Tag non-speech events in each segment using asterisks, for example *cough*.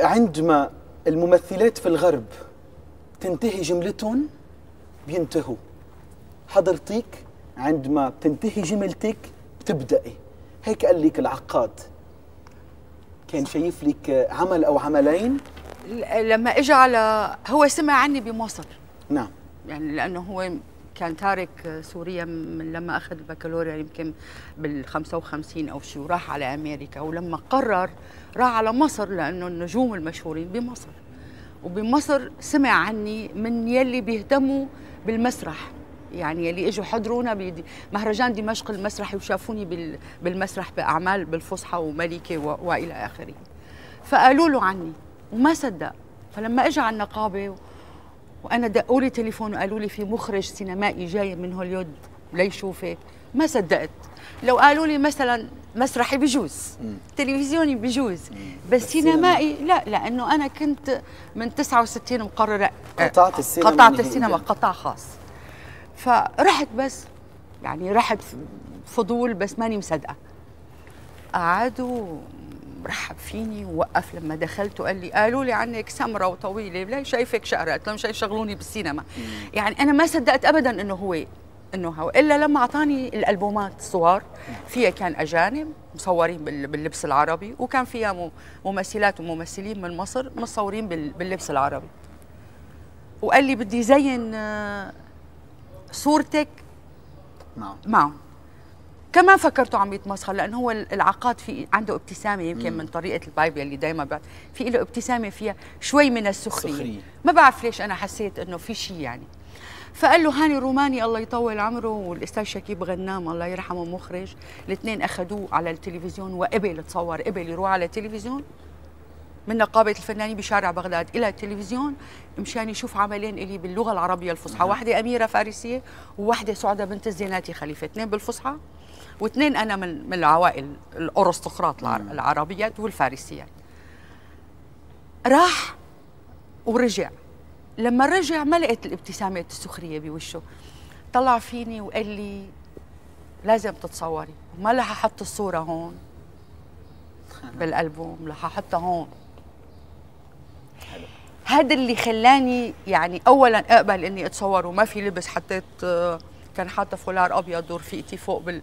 عندما الممثلات في الغرب تنتهي جملتهم بينتهوا. حضرتك عندما بتنتهي جملتك بتبدأي. هيك قال لك العقاد. كان شايف لك عمل أو عملين؟ لما اجى على هو سمع عني بمصر نعم. يعني لأنه هو كان تارك سوريا من لما أخذ البكالوريا يمكن بال 55 أو شيء وراح على أمريكا ولما قرر راح على مصر لأنه النجوم المشهورين بمصر. وبمصر سمع عني من يلي بيهتموا بالمسرح. يعني يلي إجوا حضرونا بمهرجان دمشق المسرحي وشافوني بال- بالمسرح بأعمال بالفصحى وملكة وإلى آخره. فقالوا له عني وما صدق. فلما اجى على النقابة وأنا دقوا لي تليفون وقالوا لي في مخرج سينمائي جاي من هوليود ليشوفك ما صدقت. لو قالوا لي مثلا مسرحي بجوز تلفزيوني بجوز بس سينمائي لا لأنه أنا كنت من 69 مقررة قطعت السينما. قطعت. السينما قطاع خاص. فرحت بس يعني رحت فضول بس ماني مصدقة. قعدوا رحب فيني ووقف لما دخلت وقال لي قالوا لي عنك سمرة وطويلة لا شايفك شقرة قلت لهم شايف شغلوني بالسينما. يعني أنا ما صدقت أبدا إنه هو إنه هو إلا لما أعطاني الألبومات الصور فيها كان أجانب مصورين بال- باللبس العربي وكان فيها ممثلات وممثلين من مصر مصورين بال- باللبس العربي. وقال لي بدي زين آه، صورتك نعم. معهم. كمان فكرته عم يتمسخر لأنه هو العقاد في عنده ابتسامة يمكن من طريقة البايب اللي دائما بعد في له ابتسامة فيها شوي من السخرية. سخرية. ما بعرف ليش أنا حسيت إنه في شيء يعني. فقال له هاني روماني الله يطول عمره والأستاذ شكيب غنام الله يرحمه مخرج. الاثنين أخذوه على التلفزيون وقبل تصور قبل يروح على التلفزيون. من نقابة الفنانين بشارع بغداد إلى التلفزيون مشان يشوف عملين إلي باللغة العربية الفصحى. واحدة أميرة فارسية وواحدة سعدة بنت الزيناتي خليفة اثنين بالفصحى. واثنين أنا من من العوائل الأرسطقراط العر- العربيات والفارسيات. راح ورجع. لما رجع ما لقيت الابتسامة السخرية بوشه. طلع فيني وقال لي لازم تتصوري. ما لها حط الصورة هون بالألبوم رح أحطها هون. هذا اللي خلاني يعني اولا أقبل إني أتصور وما في لبس حطيت آه، كان حاطة فولار أبيض ورفيقتي فوق بال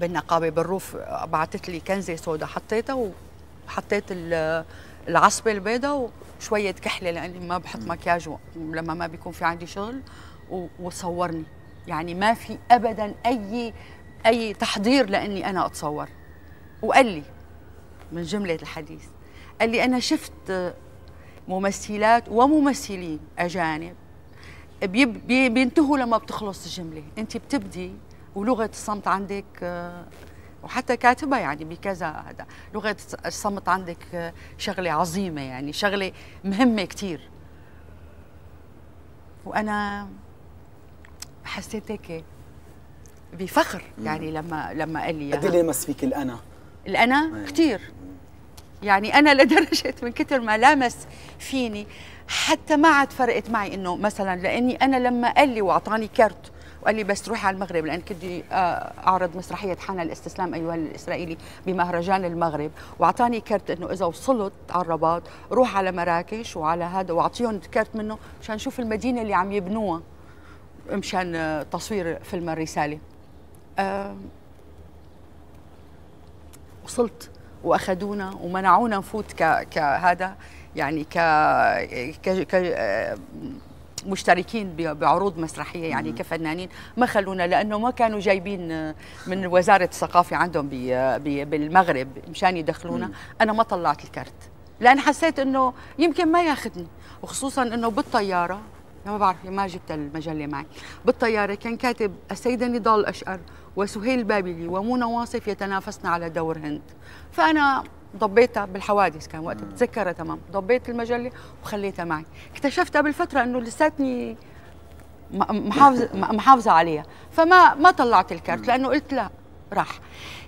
بالنقابة بالروف بعثت لي كنزة سودا حطيتها وحطيت ال- العصبة البيضاء وشوية كحلة لأني ما بحط مكياج لما ما بيكون في عندي شغل وصورني. يعني ما في ابدا اي أي تحضير لأني أنا أتصور. وقال لي من جملة الحديث قال لي أنا شفت ممثلات وممثلين بي- بينتهوا لما بتخلص الجملة. أنت بتبدي ولغة الصمت عندك آه، وحتى كاتبة يعني بكذا هذا. لغة الصمت عندك آه، شغلة عظيمة يعني شغلة مهمة كتير. وأنا حسيت هيك بفخر يعني لما لما قال لي قد. إيه لمس فيك الأنا؟ الأنا أيوة. كتير. يعني أنا لدرجة *laughs* من كتر ما لامس فيني حتى ما عاد فرقت معي إنه مثلا لأني أنا لما قال لي وأعطاني كارت وقال لي بس روحي على المغرب لأن كنت آه، أعرض مسرحية حنا الاستسلام أيها الإسرائيلي بمهرجان المغرب. وأعطاني كارت إنه إذا وصلت على الرباط روح على مراكش وعلى هذا وأعطيهم كارت منه مشان نشوف المدينة اللي عم يبنوها مشان آه، تصوير فيلم الرسالة. آم، وصلت وأخذونا ومنعونا نفوت كهذا يعني ك ك, ك... آه، مشتركين بعروض مسرحية يعني كفنانين ما خلونا لأنه ما كانوا جايبين آه، من وزارة الثقافة عندهم ب- ب- بالمغرب مشان يدخلونا. أنا ما طلعت الكرت لأن حسيت إنه يمكن ما ياخذني وخصوصا إنه بالطيارة ما بعرف ما جبت المجلة معي. بالطيارة كان كاتب السيدة نضال اشقر وسهيل بابلي ومنى واصف يتنافسن على دور هند. فأنا ضبيتها بالحوادث كان وقت بتذكرها تمام. ضبيت المجلة وخليتها معي. اكتشفت قبل فترة إنه لساتني محافظه *laughs* محافظة عليها. فما ما طلعت الكارت لأنه قلت لا راح.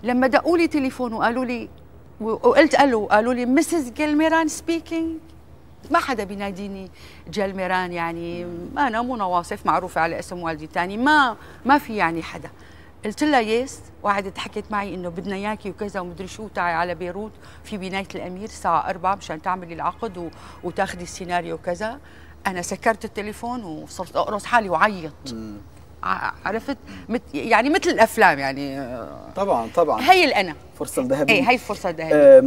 لما دقوا لي تليفون وقالوا لي وقلت ألو قالوا لي Mrs. جيلميران speaking ما حدا بيناديني جلميران يعني أنا منى واصف معروفة على اسم والدي تاني ما ما في يعني حدا. قلت لها يس. وقعدت حكت معي إنه بدنا إياكي وكذا ومدري شو تعي على بيروت في بناية الأمير الساعة 4 مشان تعملي العقد و... وتاخذي السيناريو وكذا. أنا سكرت التليفون وصرت أقرص حالي وعيط ع- عرفت؟ مت... يعني مثل الأفلام يعني. طبعا طبعا. هي الأنا. فرصة ذهبية. إيه هي الفرصه الذهبيه آه،